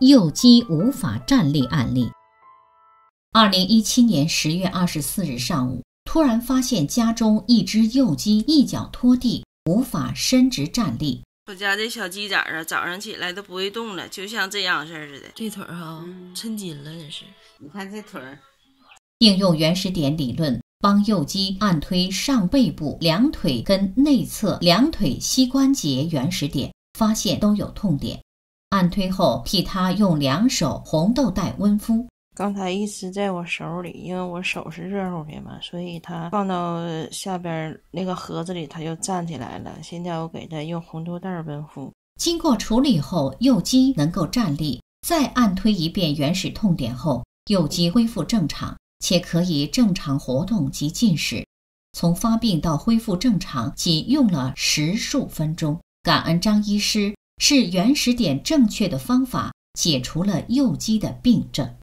右肌无法站立案例。二零一七年十月二十四日上午，突然发现家中一只幼鸡一脚拖地，无法伸直站立。我家这小鸡崽儿啊，早上起来都不会动了，就像这样式儿似的。这腿儿哈，抻筋了，这是。你看这腿儿。应用原始点理论，帮幼鸡按推上背部两腿跟内侧两腿膝关节原始点，发现都有痛点。按推后，替他用两手红豆袋温敷。刚才一直在我手里，因为我手是热乎的嘛，所以它放到下边那个盒子里，它就站起来了。现在我给它用红豆袋温敷。经过处理后，右肌能够站立。再按推一遍原始痛点后，右肌恢复正常，且可以正常活动及进食。从发病到恢复正常，仅用了十数分钟。感恩张医师，是原始点正确的方法，解除了右肌的病症。